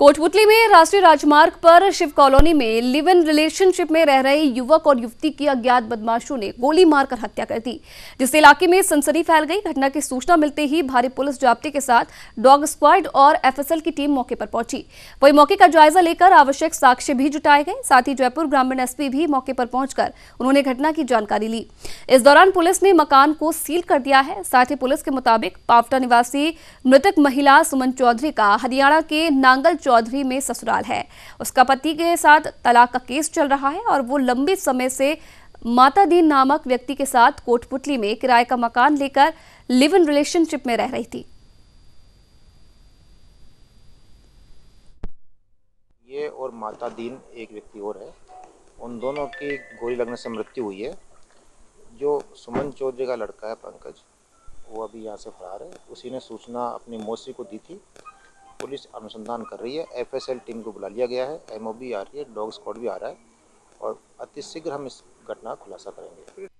कोटपुतली में राष्ट्रीय राजमार्ग पर शिव कॉलोनी में लिव इन रिलेशनशिप में रह रहे युवक और युवती की अज्ञात बदमाशों ने गोली मारकर हत्या कर दी, जिससे इलाके में सनसनी फैल गई। घटना की सूचना मिलते ही भारी पुलिस जाब्ते के साथ डॉग स्क्वाड और एफएसएल की टीम मौके पर पहुँची। वही मौके का जायजा लेकर आवश्यक साक्ष्य भी जुटाए गए, साथ ही जयपुर ग्रामीण एसपी भी मौके पर पहुंचकर उन्होंने घटना की जानकारी ली। इस दौरान पुलिस ने मकान को सील कर दिया है, साथ ही पुलिस के मुताबिक पावटा निवासी मृतक महिला सुमन चौधरी का हरियाणा के नांगल चौधरी में ससुराल है। उसका पति के साथ तलाक का केस चल रहा है और वो लंबे समय से माता दीन नामक व्यक्ति के साथ कोटपुतली में किराए का मकान लेकर लिव इन रिलेशनशिप में रह रही थी। ये और माता दीन एक व्यक्ति और है। उन दोनों की गोली लगने से मृत्यु हुई है। जो सुमन चौधरी का लड़का है पंकज, वो अभी यहाँ से फरार है। उसी ने सूचना अपनी मौसी को दी थी पुलिस अनुसंधान कर रही है। एफएसएल टीम को बुला लिया गया है। एमओबी आ रही है। डॉग स्क्वाड भी आ रहा है। और अतिशीघ्र हम इस घटना का खुलासा करेंगे।